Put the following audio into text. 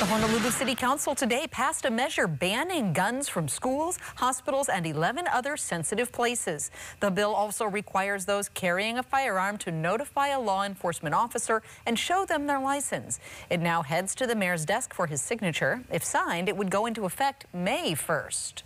The Honolulu City Council today passed a measure banning guns from schools, hospitals, and 11 other sensitive places. The bill also requires those carrying a firearm to notify a law enforcement officer and show them their license. It now heads to the mayor's desk for his signature. If signed, it would go into effect May 1st.